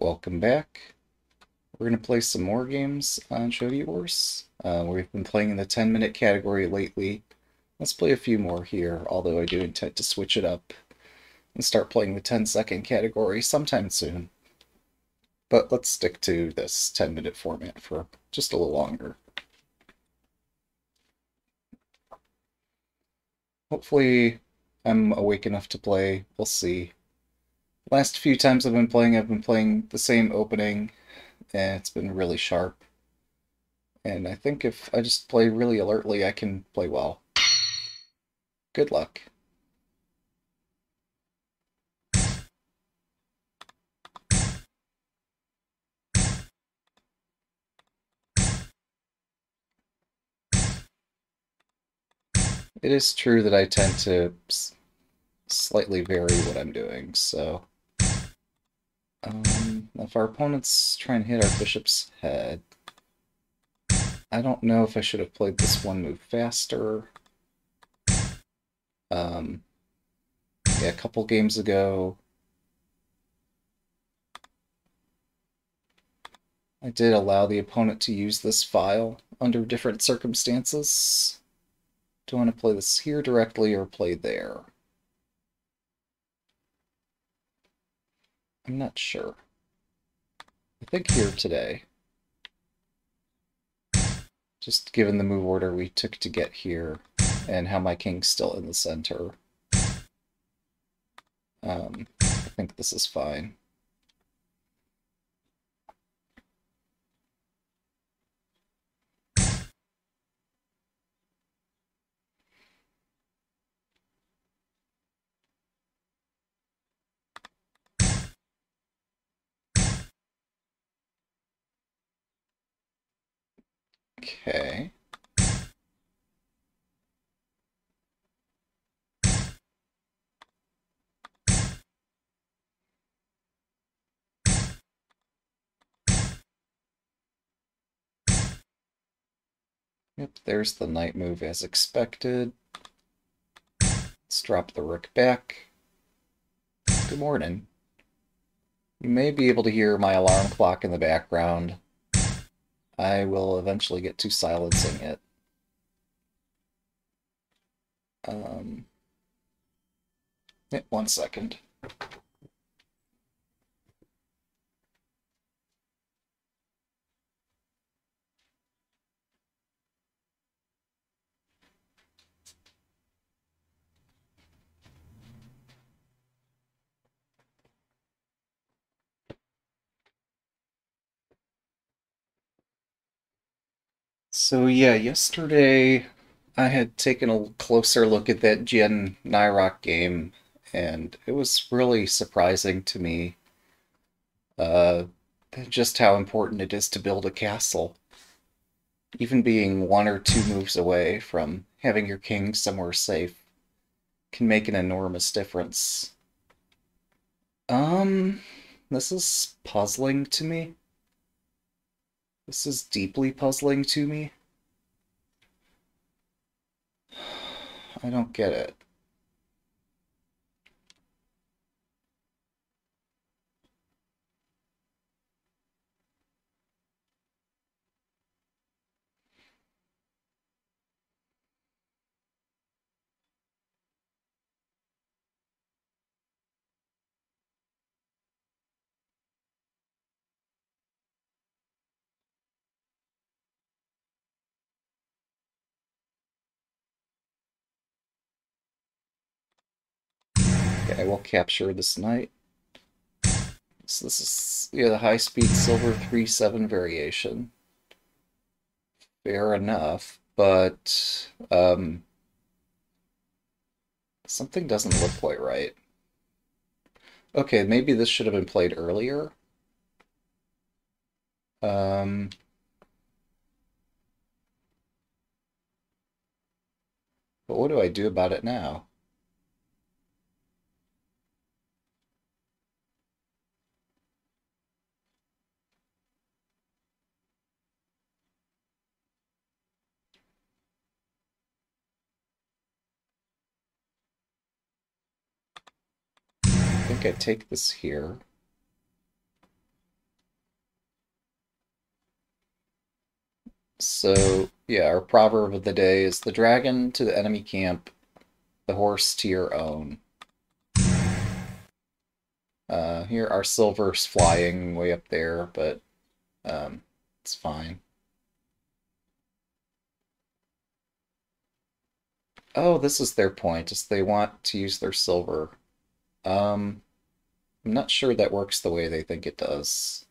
welcome back. We're going to play some more games on Shogi Wars. Uh, we've been playing in the 10 minute category lately. Let's play a few more here, although I do intend to switch it up and start playing the 10 second category sometime soon. But let's stick to this 10 minute format for just a little longer. Hopefully I'm awake enough to play. We'll see. Last few times I've been playing, I've been playing the same opening, and it's been really sharp. And I think if I just play really alertly, I can play well. Good luck. It is true that I tend to slightly vary what I'm doing, so... Um, if our opponents try and hit our bishop's head, I don't know if I should have played this one move faster. Um, yeah, a couple games ago, I did allow the opponent to use this file under different circumstances. Do I want to play this here directly or play there? I'm not sure. I think here today. Just given the move order we took to get here and how my king's still in the center. Um, I think this is fine. Okay. Yep, there's the knight move as expected. Let's drop the rook back. Good morning. You may be able to hear my alarm clock in the background. I will eventually get to silencing it. Um, yeah, one second. So yeah, yesterday I had taken a closer look at that Gen Nairock game, and it was really surprising to me uh, just how important it is to build a castle. Even being one or two moves away from having your king somewhere safe can make an enormous difference. Um, this is puzzling to me. This is deeply puzzling to me. I don't get it. Capture this knight. So this is yeah, the high-speed silver 3-7 variation. Fair enough, but um, something doesn't look quite right. Okay, maybe this should have been played earlier. Um, but what do I do about it now? think I take this here. So, yeah, our proverb of the day is the dragon to the enemy camp, the horse to your own. Uh, here, our silver's flying way up there, but um, it's fine. Oh, this is their point, is they want to use their silver. Um, I'm not sure that works the way they think it does.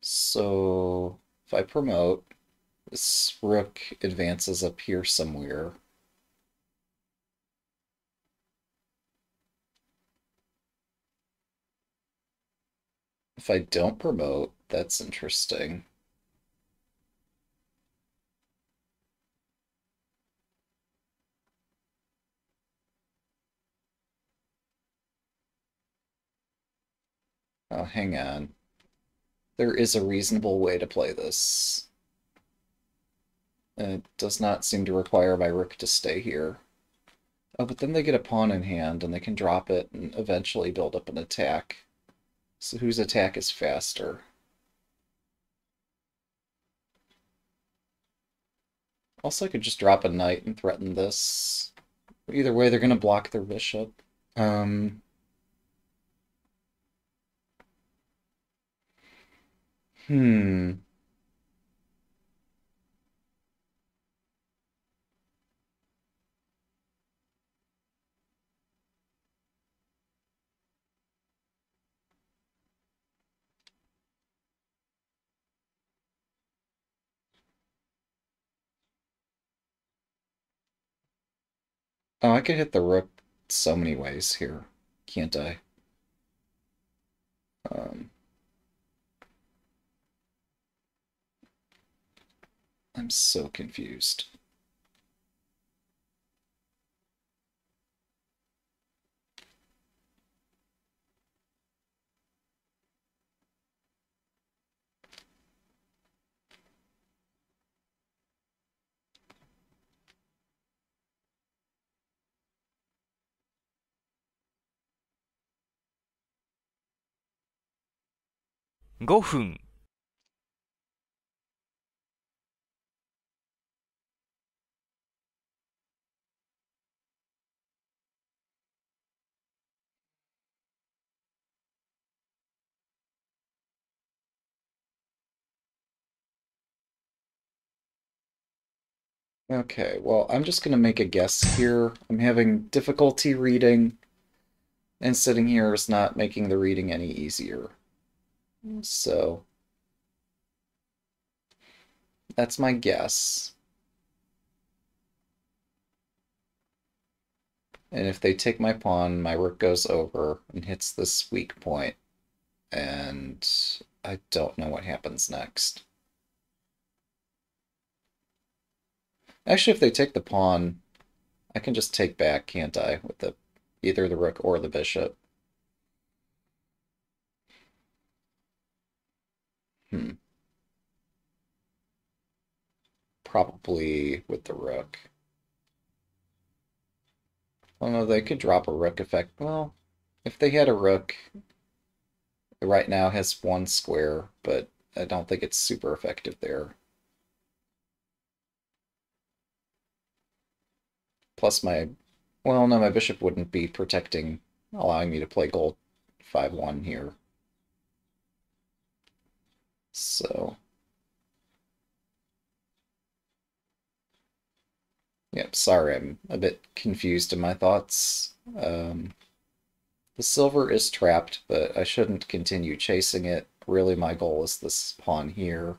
So, if I promote, this rook advances up here somewhere. If I don't promote, that's interesting. Oh, hang on. There is a reasonable way to play this. It does not seem to require my rook to stay here. Oh, but then they get a pawn in hand, and they can drop it and eventually build up an attack. So whose attack is faster? Also, I could just drop a knight and threaten this. Either way, they're going to block their bishop. Um, hmm. Oh, I could hit the rook so many ways here, can't I? Um, I'm so confused. Go 分 Okay, well, I'm just going to make a guess here. I'm having difficulty reading, and sitting here is not making the reading any easier. Hmm. So, that's my guess. And if they take my pawn, my rook goes over and hits this weak point, and I don't know what happens next. Actually, if they take the pawn, I can just take back, can't I, with the either the rook or the bishop. Hmm. Probably with the rook. Well, no, they could drop a rook effect. Well, if they had a rook, right now has one square, but I don't think it's super effective there. Plus my... Well, no, my bishop wouldn't be protecting, allowing me to play gold 5-1 here. So... Yep, sorry, I'm a bit confused in my thoughts. Um, the silver is trapped, but I shouldn't continue chasing it. Really, my goal is this pawn here.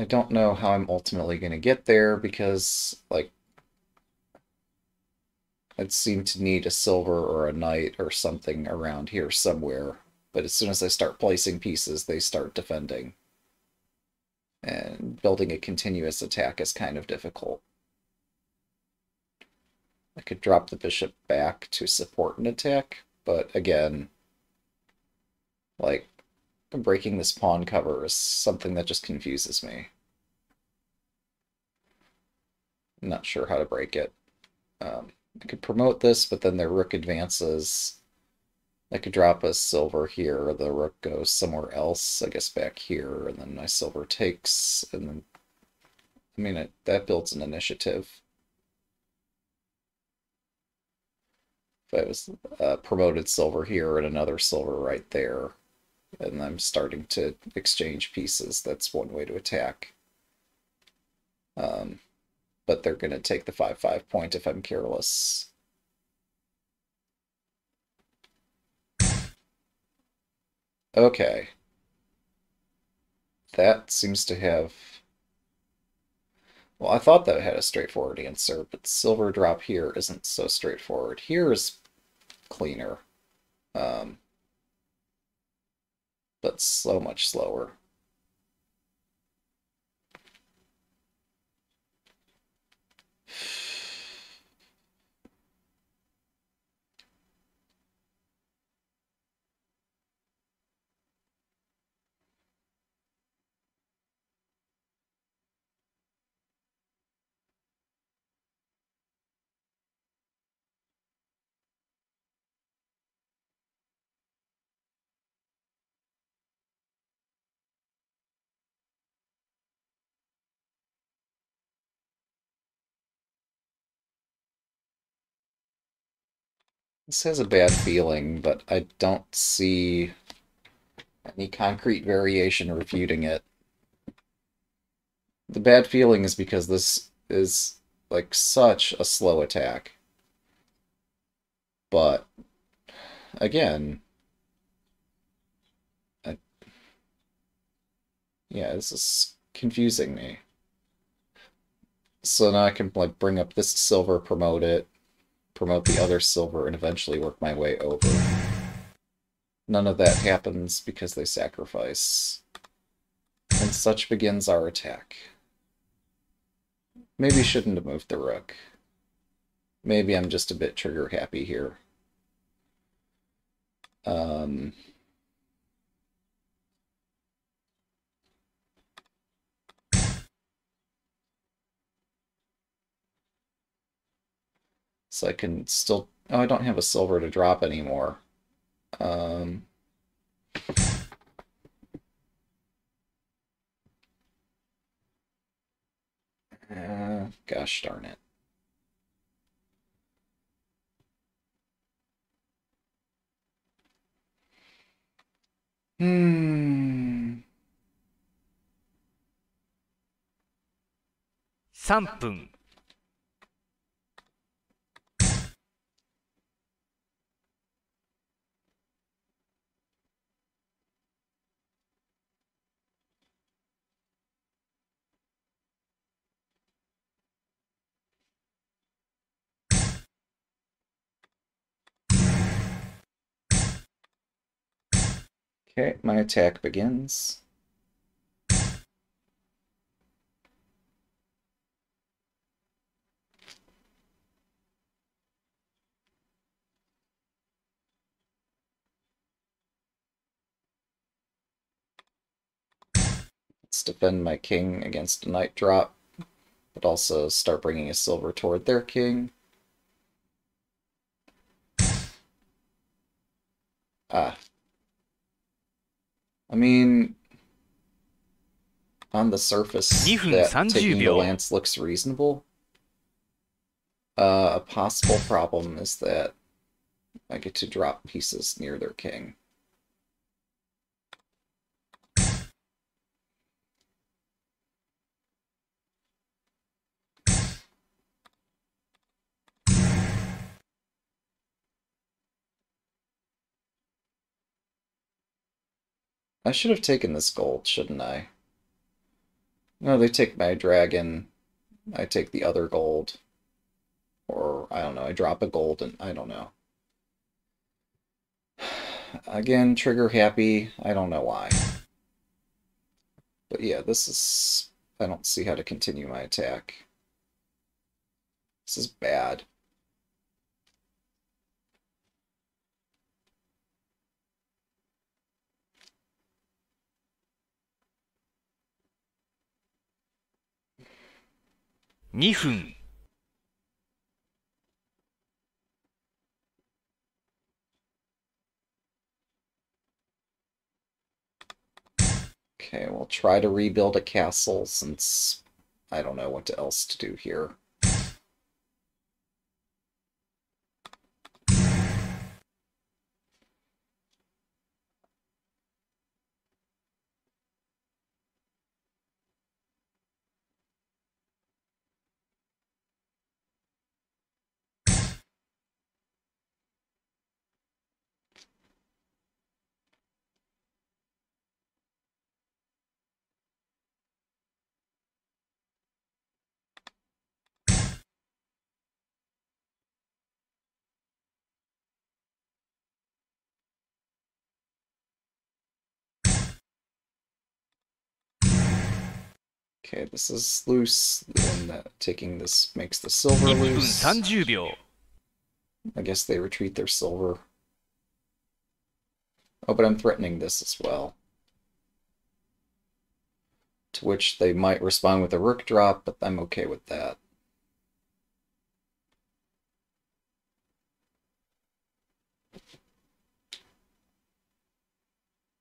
I don't know how I'm ultimately going to get there because, like, I'd seem to need a silver or a knight or something around here somewhere. But as soon as I start placing pieces, they start defending. And building a continuous attack is kind of difficult. I could drop the bishop back to support an attack, but again, like, breaking this pawn cover is something that just confuses me. I'm not sure how to break it. Um, I could promote this, but then their rook advances, I could drop a silver here, or the rook goes somewhere else, I guess back here, and then my silver takes, and then, I mean, it, that builds an initiative. If I was uh, promoted silver here and another silver right there, and I'm starting to exchange pieces, that's one way to attack. Um, but they're going to take the 5-5 point if I'm careless. Okay. That seems to have... Well, I thought that had a straightforward answer, but silver drop here isn't so straightforward. Here is cleaner. Um, but so much slower. This has a bad feeling, but I don't see any concrete variation refuting it. The bad feeling is because this is like such a slow attack. But again, I, yeah, this is confusing me. So now I can like bring up this silver, promote it, promote the other silver, and eventually work my way over. None of that happens because they sacrifice. And such begins our attack. Maybe shouldn't have moved the rook. Maybe I'm just a bit trigger happy here. Um... So I can still... Oh, I don't have a silver to drop anymore. Um... Uh, gosh darn it. Hmm. 3分 Okay, my attack begins. Let's defend my king against a knight drop, but also start bringing a silver toward their king. Ah, I mean, on the surface, that taking the lance looks reasonable. Uh, a possible problem is that I get to drop pieces near their king. I should have taken this gold, shouldn't I? No, they take my dragon. I take the other gold. Or, I don't know, I drop a gold and I don't know. Again, trigger happy. I don't know why. But yeah, this is... I don't see how to continue my attack. This is bad. 2分 Okay, we'll try to rebuild a castle since I don't know what else to do here. Okay, this is loose, and uh, taking this makes the silver loose. 30秒 I guess they retreat their silver. Oh, but I'm threatening this as well. To which they might respond with a rook drop, but I'm okay with that.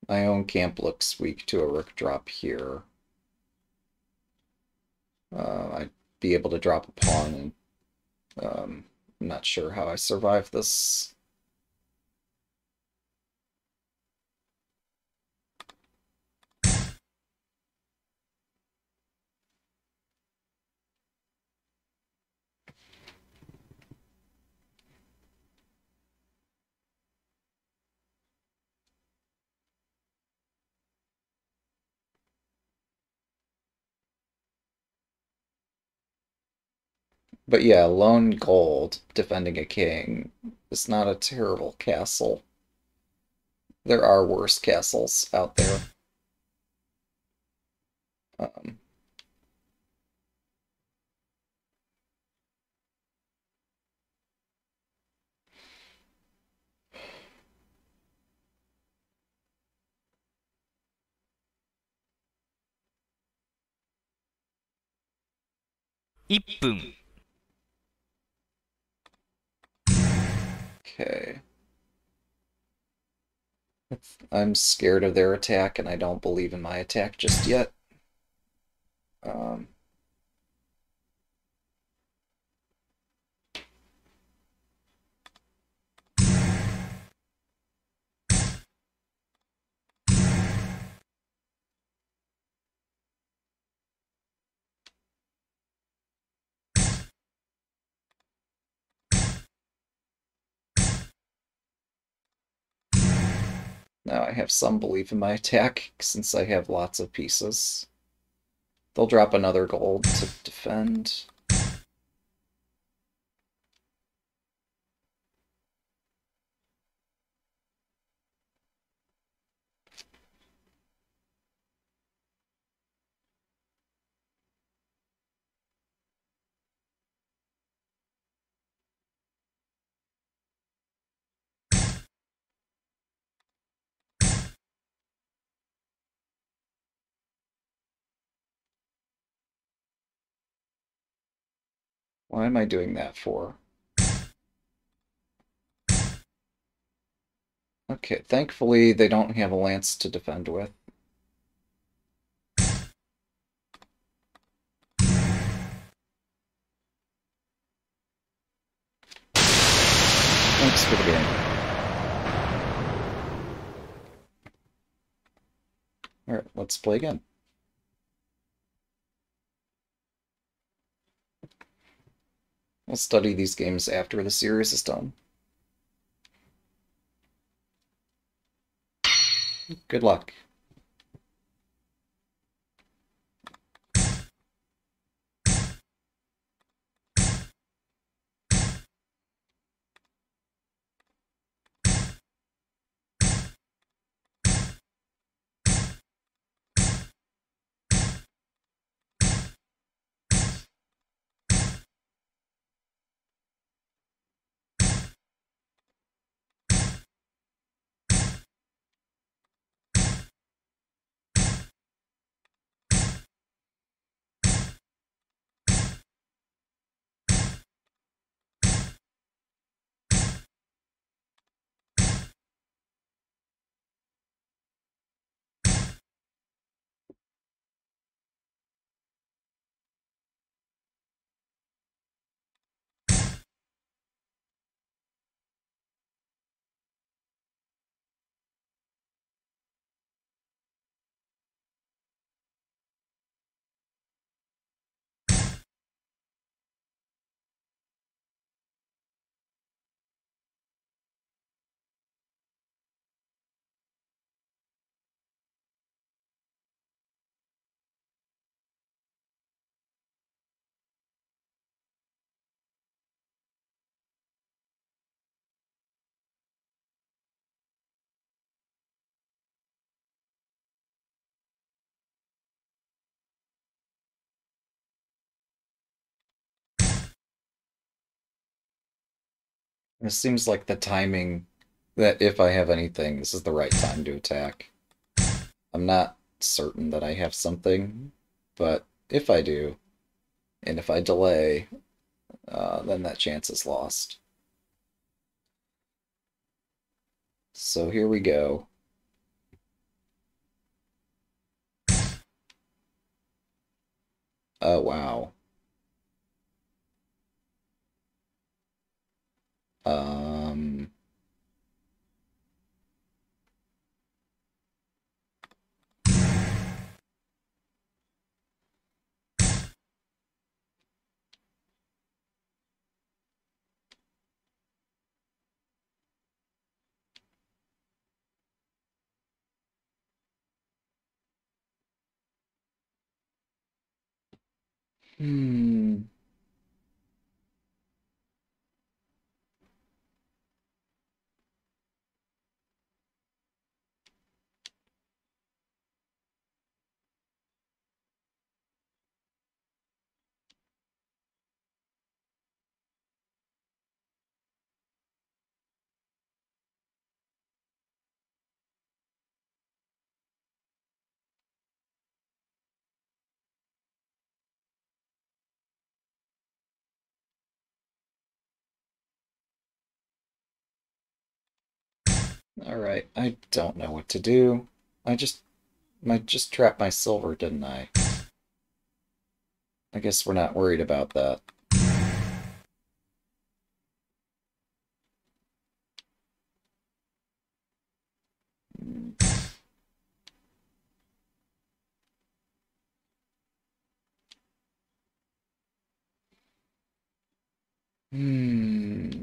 My own camp looks weak to a rook drop here. Uh, I'd be able to drop a pawn and um, I'm not sure how I survive this. But yeah, lone gold defending a king is not a terrible castle. There are worse castles out there. Um, 1分 okay. I'm scared of their attack, and I don't believe in my attack just yet. Um, Now I have some belief in my attack, since I have lots of pieces. They'll drop another gold to defend. Why am I doing that for? Okay, thankfully they don't have a lance to defend with. Thanks for the game. Alright, let's play again. We'll study these games after the series is done. Good luck. It seems like the timing that if I have anything, this is the right time to attack. I'm not certain that I have something, but if I do, and if I delay, uh, then that chance is lost. So here we go. Oh, wow. Um, hmm. Alright, I don't know what to do. I just I just trapped my silver, didn't I? I guess we're not worried about that. Hmm. Hmm.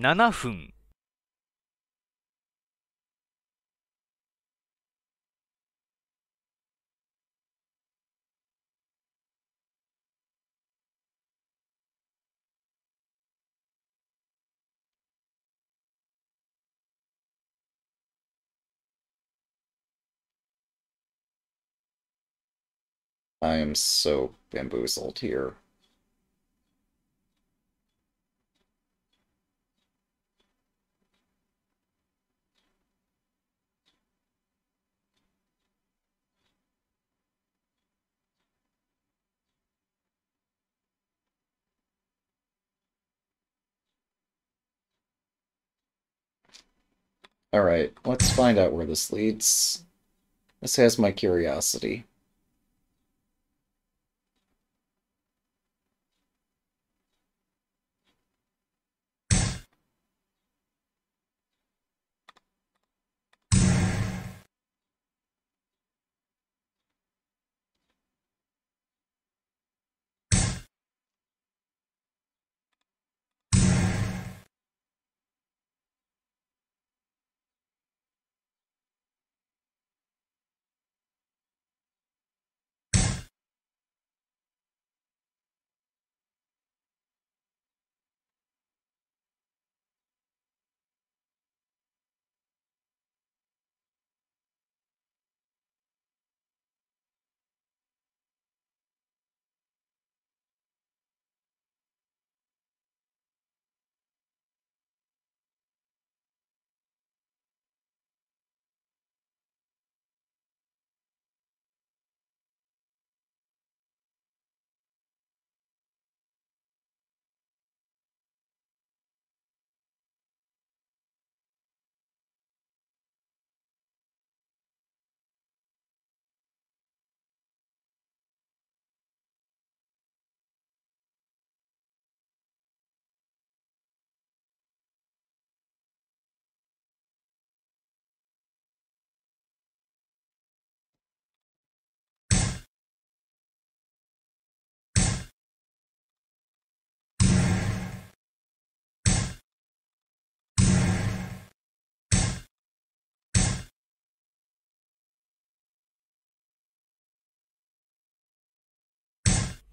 Hmm.7 分 I am so bamboozled here. Alright, let's find out where this leads. This has my curiosity.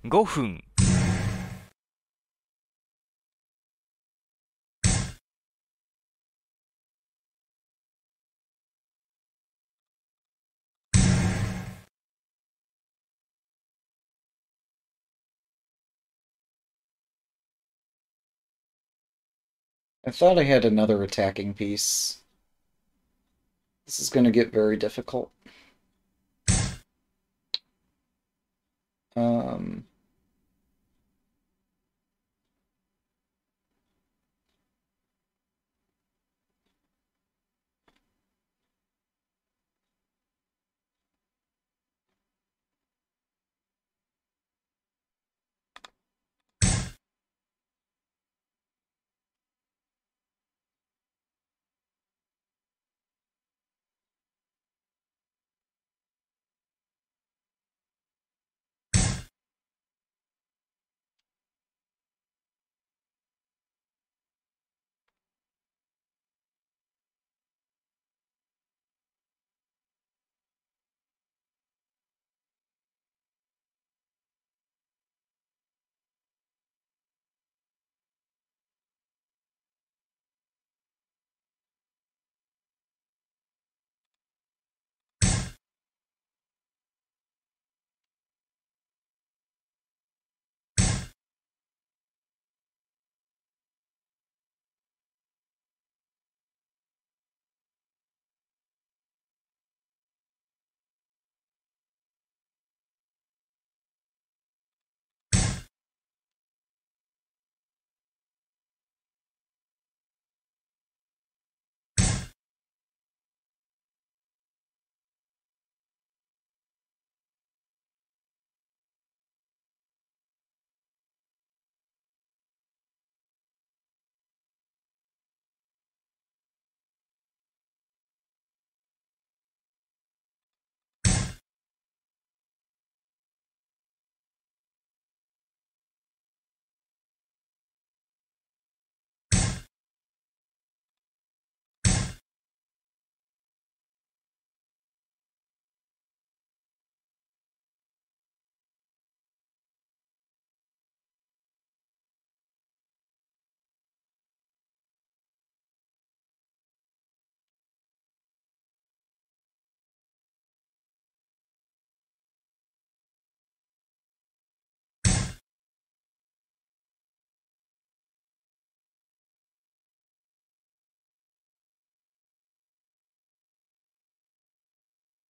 5分 I thought I had another attacking piece. This is going to get very difficult. Um,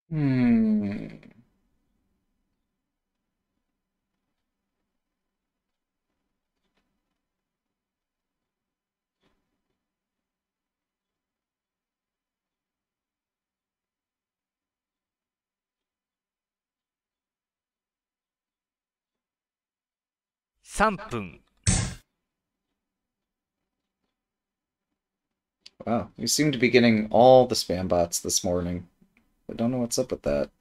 hmm. ?3 分 Wow, you seem to be getting all the spam bots this morning. I don't know what's up with that.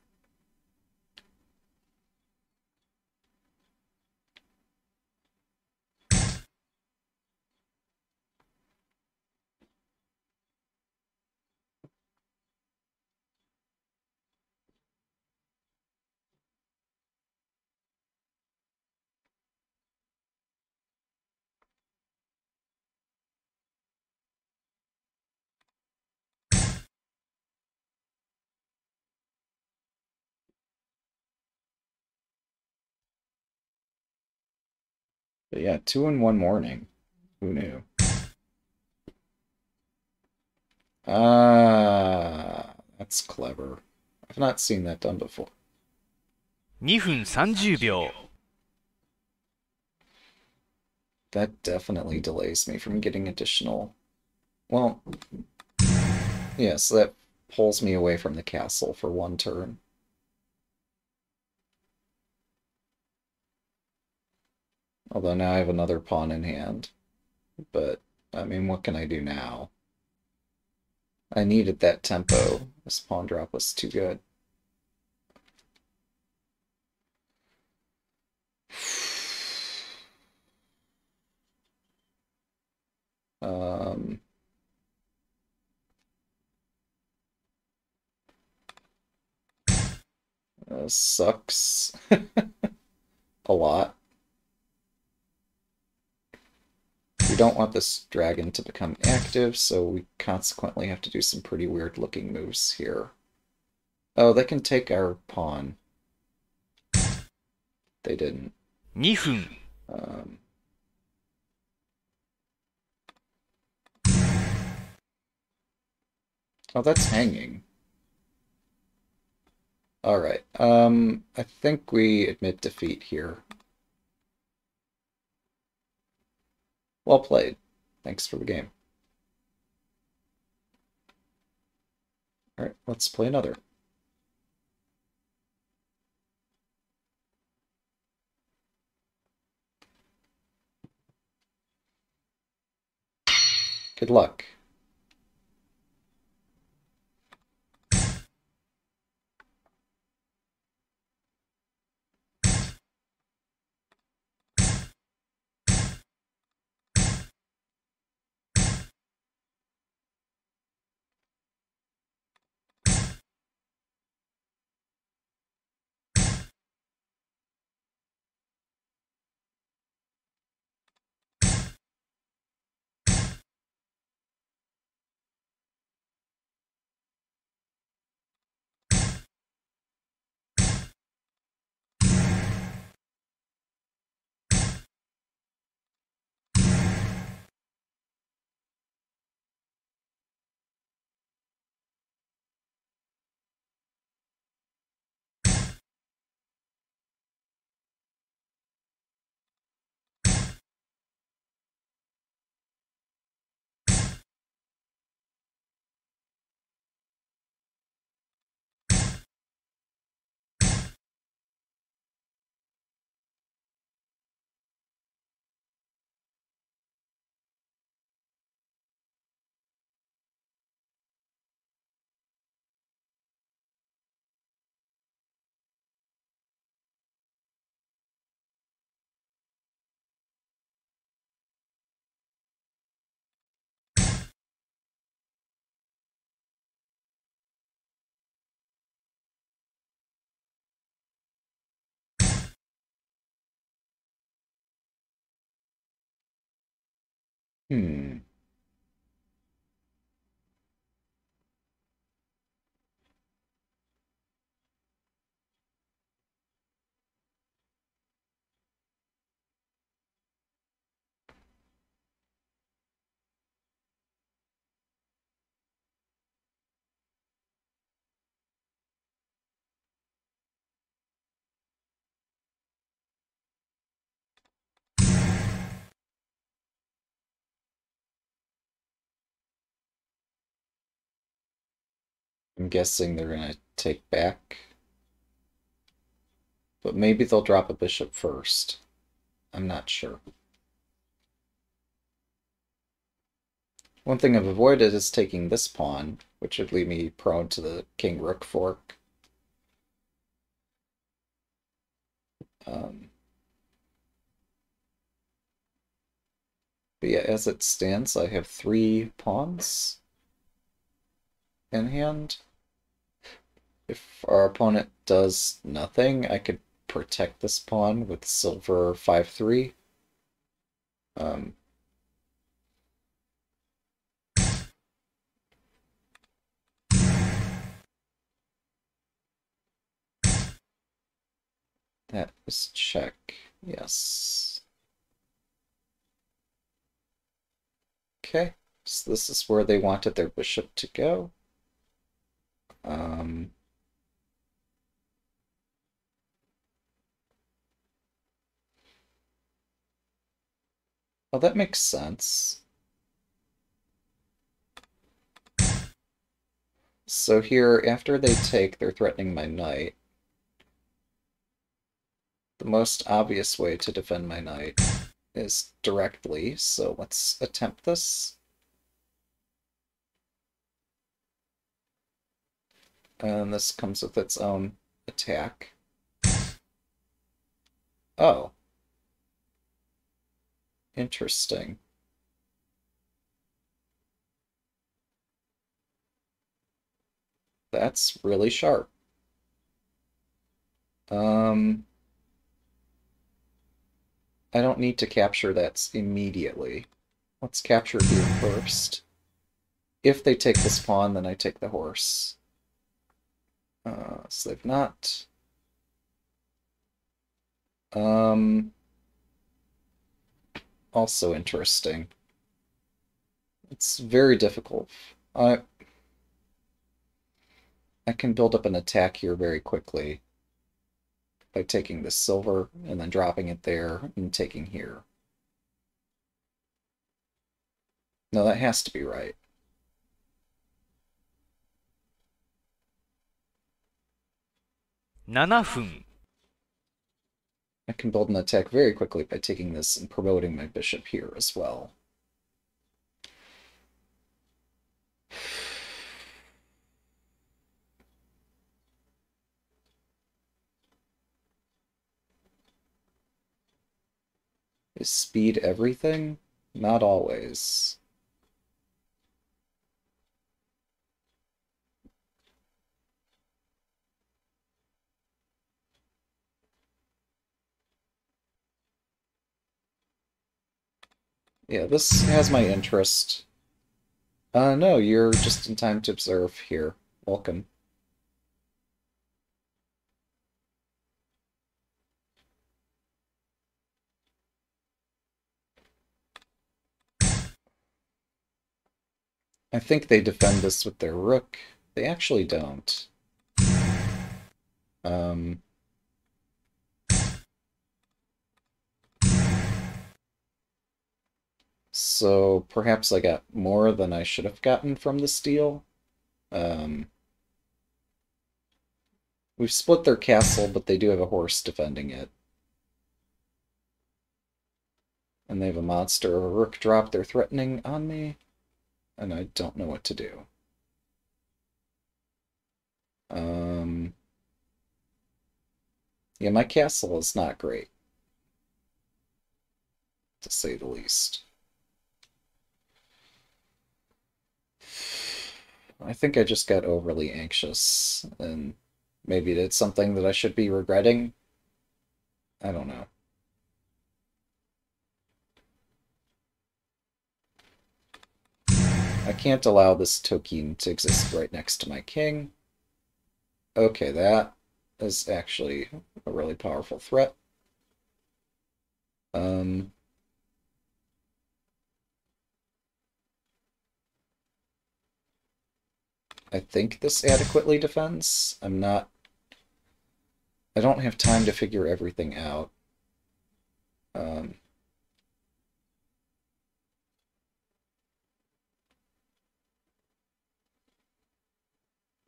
But yeah, two in one morning. Who knew? Ah, that's clever. I've not seen that done before. 2分30秒 That definitely delays me from getting additional. Well, yes, that pulls me away from the castle for one turn. Although now I have another pawn in hand. But, I mean, what can I do now? I needed that tempo. This pawn drop was too good. Um, uh, sucks a lot. We don't want this dragon to become active, so we consequently have to do some pretty weird looking moves here. Oh, they can take our pawn. They didn't. 2分 Um, oh, that's hanging. All right. Um, I think we admit defeat here. Well played. Thanks for the game. All right, let's play another. Good luck. Hmm. I'm guessing they're gonna take back. But maybe they'll drop a bishop first. I'm not sure. One thing I've avoided is taking this pawn, which would leave me prone to the king-rook fork. Um, but yeah, as it stands, I have three pawns in hand. If our opponent does nothing, I could protect this pawn with silver 5-3. Um, that is check. Yes. Okay, so this is where they wanted their bishop to go. Um, well, that makes sense. So here, after they take, they're threatening my knight. The most obvious way to defend my knight is directly, so let's attempt this. And this comes with its own attack. Oh. Interesting. That's really sharp. Um, I don't need to capture that immediately. Let's capture here first. If they take this pawn, then I take the horse. Uh, so they've not. Um, also interesting. It's very difficult. I I can build up an attack here very quickly by taking this silver and then dropping it there and taking here. No, that has to be right. Nine I can build an attack very quickly by taking this and promoting my bishop here as well. Is speed everything? Not always. Yeah, this has my interest. Uh, no, you're just in time to observe here. Welcome. I think they defend this with their rook. They actually don't. Um, so perhaps I got more than I should have gotten from the deal. Um, we've split their castle, but they do have a horse defending it. And they have a monster, a rook drop they're threatening on me and I don't know what to do. Um, yeah, my castle is not great, to say the least. I think I just got overly anxious and maybe it's something that I should be regretting. I don't know. I can't allow this tokin to exist right next to my king. Okay, that is actually a really powerful threat. Um, I think this adequately defends. I'm not... I don't have time to figure everything out. Um,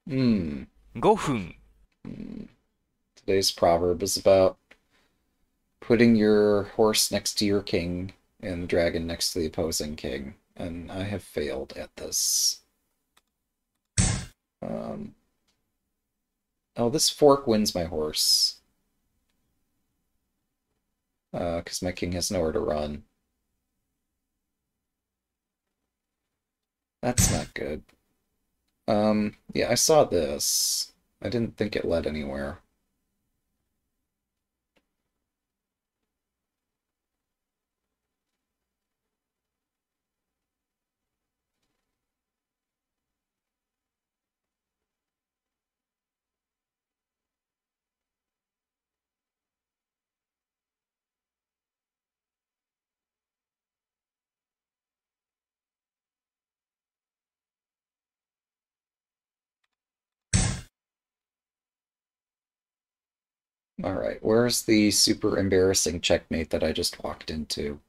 Hmm. 5分 Today's proverb is about putting your horse next to your king and the dragon next to the opposing king, and I have failed at this. Um, oh, this fork wins my horse. Because uh, my king has nowhere to run. That's not good. Um, yeah, I saw this. I didn't think it led anywhere. Alright, where's the super embarrassing checkmate that I just walked into?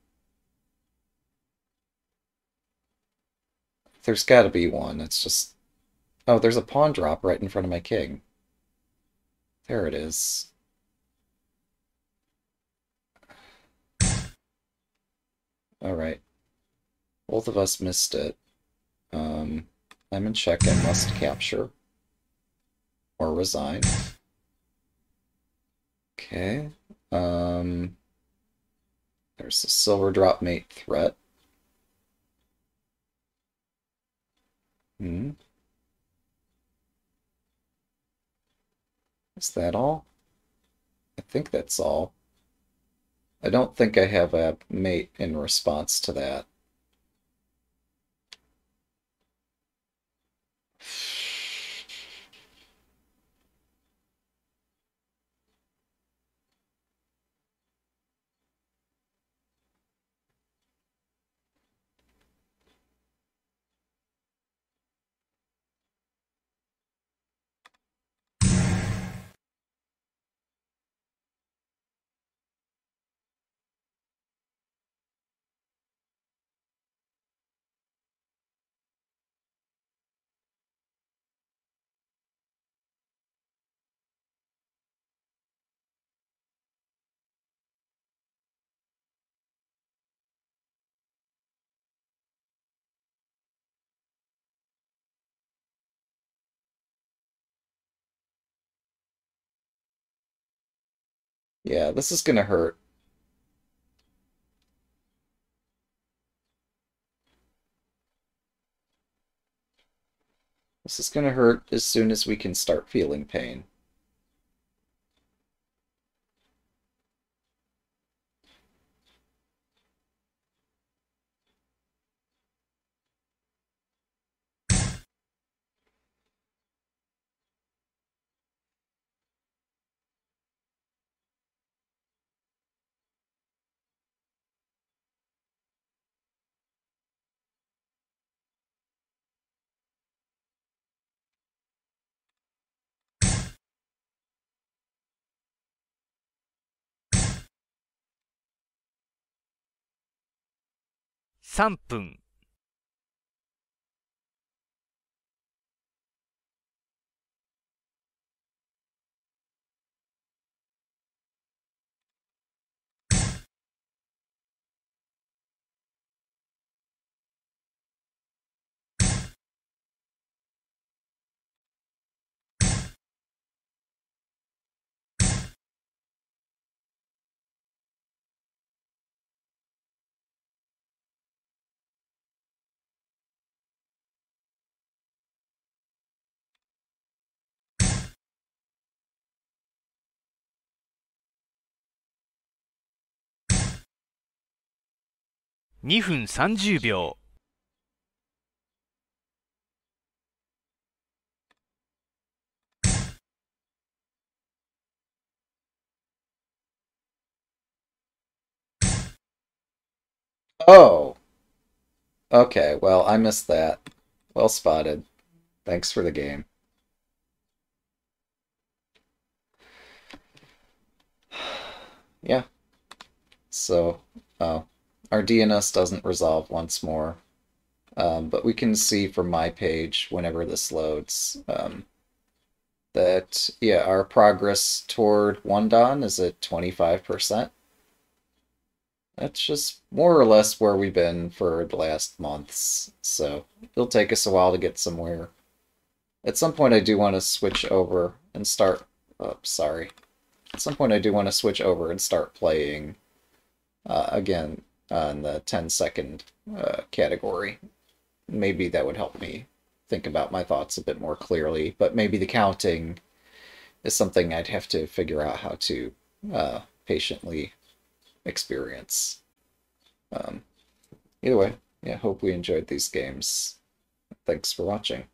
There's gotta be one, it's just... Oh, there's a pawn drop right in front of my king. There it is. Alright. Both of us missed it. Um, I'm in check, I must capture. Or resign. Okay. Um, there's the silver drop mate threat. Hmm. Is that all? I think that's all. I don't think I have a mate in response to that. Yeah, this is gonna hurt. This is gonna hurt as soon as we can start feeling pain.3 分2分30秒 Oh! Okay, well, I missed that. Well spotted. Thanks for the game. Yeah. So, oh, our DNS doesn't resolve once more. Um, but we can see from my page, whenever this loads, um, that, yeah, our progress toward one Dan is at 25%. That's just more or less where we've been for the last months, so it'll take us a while to get somewhere. At some point I do want to switch over and start... Oh, sorry. At some point I do want to switch over and start playing, uh, again, on the 10 second uh, category. Maybe that would help me think about my thoughts a bit more clearly, but maybe the counting is something I'd have to figure out how to uh, patiently experience. Um, either way, yeah, hope we enjoyed these games. Thanks for watching.